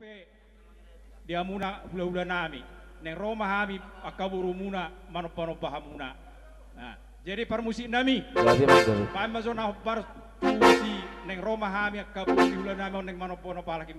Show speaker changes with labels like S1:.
S1: Pe dia muna hula-hula nami. Neng Roma hami akaburu muna manopa-nopa. Nah, jadi permusik nami.
S2: Berarti Mas David.
S1: Pai neng Roma hami akaburu hula nami neng manopa-nopa lagi.